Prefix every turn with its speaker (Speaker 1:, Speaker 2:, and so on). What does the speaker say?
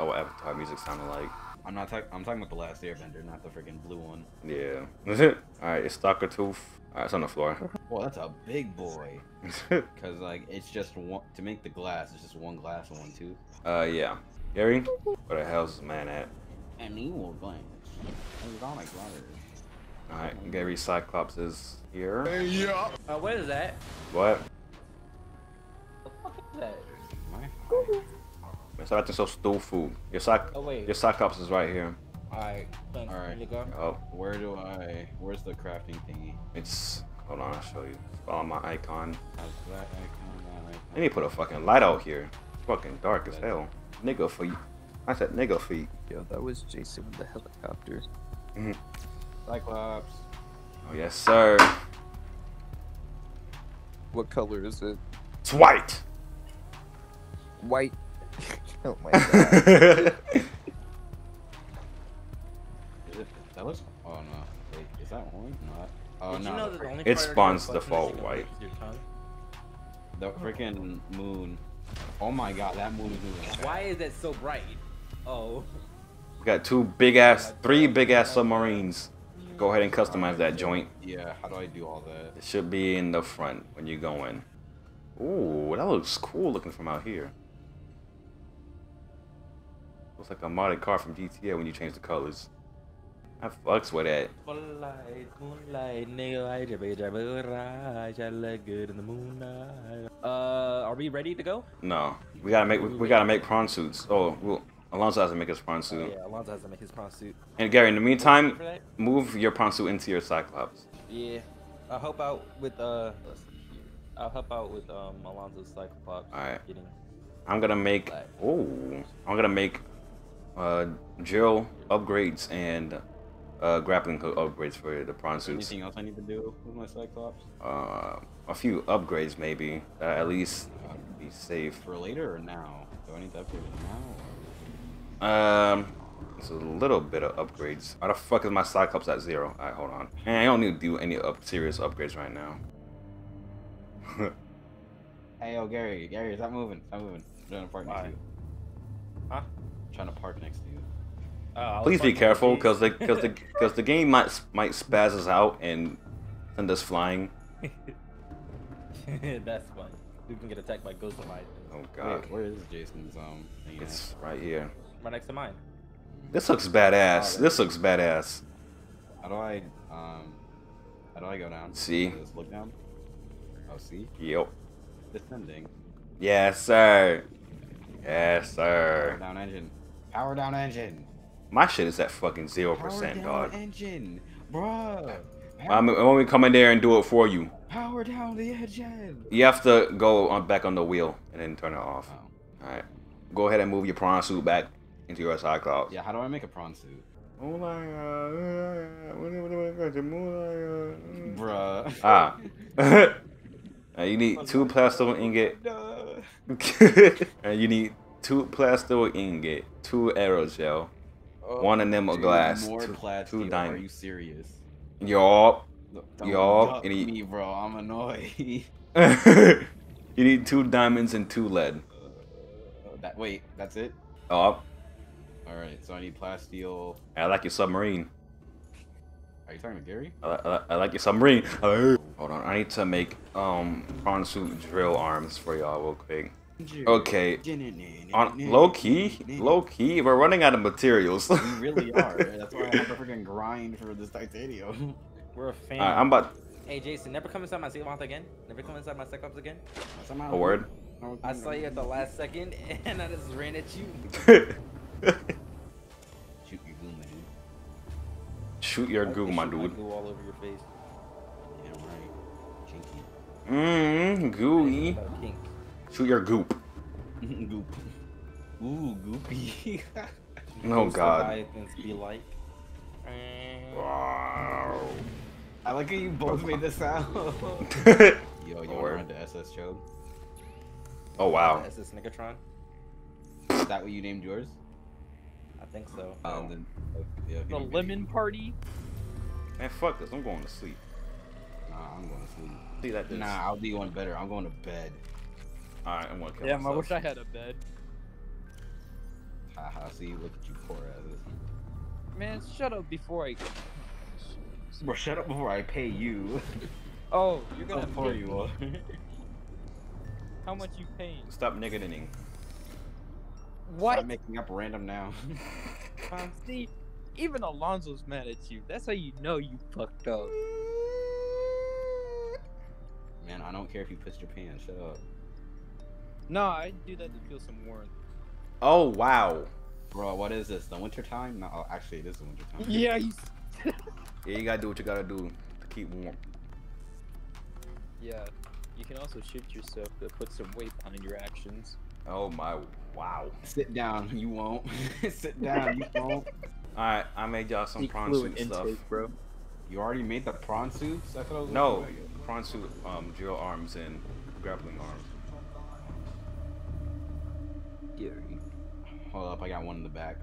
Speaker 1: forgot what Avatar music sounded like.
Speaker 2: I'm not talking. I'm talking about the last Airbender, not the freaking blue one.
Speaker 1: Yeah. Is it? All right, it's Stalker Tooth. All right, it's on the floor.
Speaker 2: Well, that's a big boy. Cause like it's just one to make the glass. It's just one glass and one tooth.
Speaker 1: uh, yeah. Gary, where the hell's this man at?
Speaker 2: And evil glance. It's all like water.
Speaker 1: All right, Gary Cyclops is here.
Speaker 3: Uh, what is that?
Speaker 1: What?
Speaker 3: The fuck is that?
Speaker 2: My
Speaker 1: Stop acting so stupid. Your Cyc-
Speaker 3: Oh wait.
Speaker 1: your sock Cyclops is right here.
Speaker 3: Alright. Thanks.
Speaker 2: Alright.
Speaker 3: Here you go.
Speaker 1: Oh,
Speaker 2: Where do I? Where's the crafting thingy?
Speaker 1: it's. Hold on, I'll show you. Follow my icon.
Speaker 2: How's that icon? That icon?
Speaker 1: I need to put a fucking light out here. It's fucking dark as hell. Nigga feet. I said nigga feet.
Speaker 4: Yo, that was Jason with the helicopter. Mm-hmm.
Speaker 2: Cyclops.
Speaker 1: Oh yes, sir.
Speaker 4: What color is it?
Speaker 1: It's white.
Speaker 4: White. Oh my god.
Speaker 2: Is it, that looks. Oh no. Wait, is that orange? Not. Oh
Speaker 3: Did
Speaker 2: no.
Speaker 3: you know
Speaker 2: the
Speaker 3: that the only
Speaker 1: It spawns
Speaker 3: your
Speaker 1: default white.
Speaker 3: your tongue?
Speaker 2: The freaking moon. Oh my god, that moon is moving.
Speaker 3: Why is that so bright? Oh.
Speaker 1: We got two big ass, three big ass submarines. Go ahead and customize that joint.
Speaker 2: Yeah, how do I do all that?
Speaker 1: It should be in the front when you go in. Ooh, that looks cool looking from out here. Looks like a modded car from GTA when you change the colors. I fucks with it.
Speaker 3: Moonlight, moonlight, nigga, I just be driving right. I look good in the moonlight. Uh, are we ready to go?
Speaker 1: No, we gotta make we gotta make prawn suits. Oh, well, Alonso has to make his prawn
Speaker 3: Oh,
Speaker 1: suit.
Speaker 3: yeah, Alonso has to make his prawn suit.
Speaker 1: And Gary, in the meantime, move your prawn suit into your Cyclops.
Speaker 3: Yeah, I'll help out with uh. let's see here. I'll help out with um Alonso's Cyclops.
Speaker 1: Alright.
Speaker 3: Getting
Speaker 1: I'm gonna make. Oh, I'm gonna make uh drill upgrades and uh grappling hook upgrades for the prawn suits.
Speaker 2: Anything else I need to do with my Cyclops?
Speaker 1: Uh, a few upgrades maybe. Uh, at least be safe.
Speaker 2: For later or now? Do I need to upgrade it now?
Speaker 1: Um, it's a little bit of upgrades. How the fuck is my Cyclops at zero? Alright, hold on. Man, I don't need to do any up serious upgrades right now.
Speaker 2: Hey, yo, Gary, Gary, stop moving, stop moving. I'm trying to park trying to park next to you.
Speaker 3: Uh,
Speaker 1: Please be careful, cause the cause the cause the game might might spaz us out and send us flying.
Speaker 3: these. That's fun. We can get attacked by ghost light.
Speaker 1: Oh god,
Speaker 2: Wait, where is Jason's um? thing at?
Speaker 1: it's right here.
Speaker 3: Right next to mine.
Speaker 1: This looks badass. This looks badass.
Speaker 2: How do I um? How do I go down?
Speaker 1: See?
Speaker 2: Just look down. Oh, see?
Speaker 1: Yep.
Speaker 2: Descending.
Speaker 1: Yes, sir. Yes, sir.
Speaker 2: down engine. Power down engine.
Speaker 1: My shit is at fucking zero
Speaker 2: Power
Speaker 1: percent,
Speaker 2: down
Speaker 1: dog.
Speaker 2: engine, bruh.
Speaker 1: I'm, I'm gonna come in there and do it for you.
Speaker 2: Power down the engine.
Speaker 1: You have to go on back on the wheel and then turn it off.
Speaker 2: Oh.
Speaker 1: All right. Go ahead and move your prawn suit back into your Cyclops.
Speaker 2: Yeah, how do I make a prawn suit? Oh my god. Bruh.
Speaker 1: Ah. You need two plasteel ingot. And you need two plasteel ingot, two aerogel,
Speaker 2: Oh,
Speaker 1: one of them a glass,
Speaker 2: More
Speaker 1: two, two
Speaker 2: Are you serious? Don't
Speaker 1: Y'all,
Speaker 2: duck
Speaker 1: any-
Speaker 2: me, bro. I'm annoyed.
Speaker 1: you need two diamonds and two lead.
Speaker 2: that wait, that's it.
Speaker 1: Oh,
Speaker 2: All right, so I need plasteel.
Speaker 1: I like your submarine.
Speaker 2: Are you talking to Gary?
Speaker 1: I, I, I like your submarine. Hold on, I need to make um prawn suit drill arms for y'all real quick. Okay, on low key, low key, we're running out of materials.
Speaker 2: We really are. That's why I have to freaking grind for this titanium.
Speaker 3: We're a fan.
Speaker 1: Alright, I'm about
Speaker 3: Hey Jason, never come inside my Cyclops again. Never come inside my Cyclops again.
Speaker 1: A word.
Speaker 3: I saw you at the last second, and I just ran at you.
Speaker 2: Shoot your goon, dude.
Speaker 1: Shoot your
Speaker 3: I
Speaker 1: goo, my dude.
Speaker 3: Goo all over your face.
Speaker 2: Yeah, right. Chinky.
Speaker 1: Mmm, gooey.
Speaker 3: About a kink.
Speaker 1: Shoot your goop.
Speaker 2: Goop. Ooh, goopy.
Speaker 1: Oh
Speaker 3: Ghost
Speaker 1: god.
Speaker 3: Leviathans be like. Eh.
Speaker 1: Wow.
Speaker 2: I like how you both made this sound.
Speaker 1: oh
Speaker 2: Yo, you
Speaker 1: Word.
Speaker 2: want to run the SS Chode?
Speaker 1: Oh wow.
Speaker 3: SS Snickertron?
Speaker 2: Is that what you named yours?
Speaker 3: I think so.
Speaker 1: Um, oh.
Speaker 2: And then, yeah,
Speaker 5: The lemon
Speaker 2: it-
Speaker 5: party.
Speaker 1: Man, fuck this. I'm going to sleep.
Speaker 2: Nah, I'm going to sleep.
Speaker 1: See that?
Speaker 2: Nah, I'll do one better. I'm going to bed.
Speaker 1: Alright, I'm gonna kill
Speaker 5: Damn, I wish I had a bed.
Speaker 2: Haha, see, look at you poor asses.
Speaker 4: Man, shut up before I.
Speaker 2: Bro, shut up before I pay you.
Speaker 4: Oh, you're
Speaker 2: How
Speaker 4: gonna
Speaker 2: poor
Speaker 4: pay
Speaker 2: you are.
Speaker 4: How much you paying?
Speaker 1: Stop niggening.
Speaker 4: What?
Speaker 2: Stop making up random now.
Speaker 4: Um, see, even Alonzo's mad at you. That's how you know you fucked up.
Speaker 2: Man, I don't care if you pissed your pants. Shut up.
Speaker 4: No, I do that to feel some warmth.
Speaker 1: Oh wow.
Speaker 2: Bro, what is this? The winter time? No, oh, actually, it is the winter time.
Speaker 4: Yeah, you.
Speaker 1: Yeah, you gotta do what you gotta do to keep warm.
Speaker 4: Yeah, you can also shoot yourself to put some weight behind your actions.
Speaker 1: Oh my wow.
Speaker 2: Sit down. You won't. Sit down. You won't.
Speaker 1: Alright, I made y'all some
Speaker 4: Peak
Speaker 1: prawn
Speaker 4: fluid
Speaker 1: suit stuff.
Speaker 4: intake, bro.
Speaker 2: You already made the prawn suits? That's what I was
Speaker 1: No,
Speaker 2: looking
Speaker 1: prawn suit, um, drill arms and grappling arms.
Speaker 4: Gary.
Speaker 2: Hold up, I got one in the back.